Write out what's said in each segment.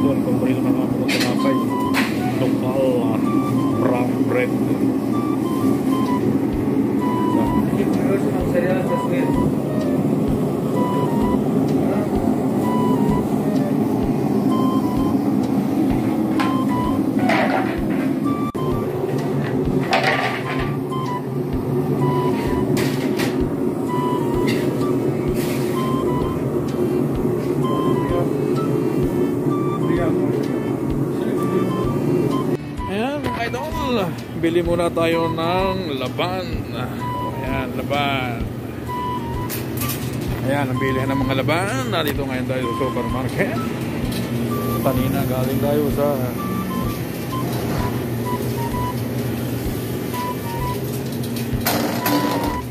idol, paborito ng idol. Bili muna tayo ng laban. Ayan, laban. Ayan, ang ng mga laban. Nandito ngayon tayo sa supermarket. Kanina galing tayo sa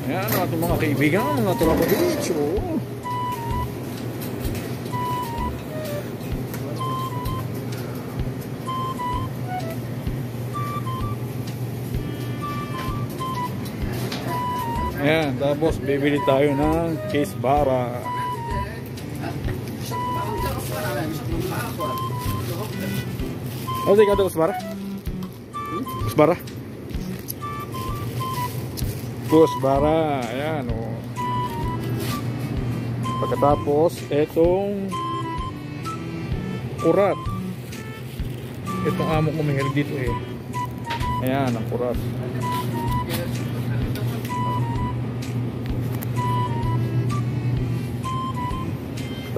Ayan, ating mga kaibigan, mga tropa beach. Oh. Ayan, tapos bibili tayo ng case bara. Ano di ka ito, kusbara? Kusbara? Kusbara, ayan o. Oh. Pagkatapos, etong kurat. Itong amo ko mahilig dito eh. Ayan, ang kurat.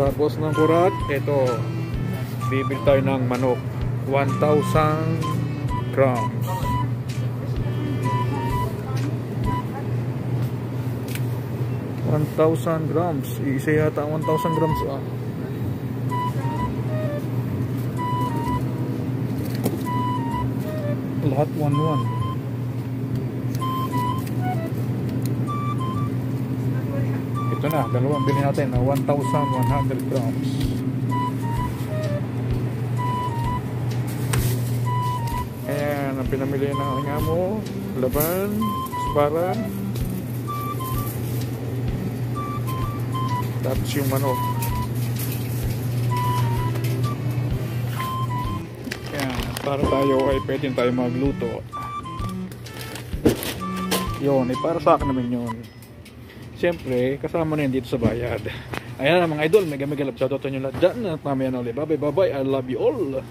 Tapos ng kurat, ito, bibili tayo ng manok. 1,000 grams. One thousand grams. Isa yata ang 1,000 grams. Ah. Lahat 1-1. Ito na, dalawang bilhin natin na 1,100 grams. Ayan ang pinamili ng aking amo laban, aspara tapos yung manok. Ayan, para tayo ay pwede tayo magluto. Yun, eh, para sa akin naman yun Siyempre, kasama na yun dito sa bayad. Ayan mga idol, mega mega love shoutout sa inyo lahat dyan. At mamaya na ulit. Bye bye bye. I love you all.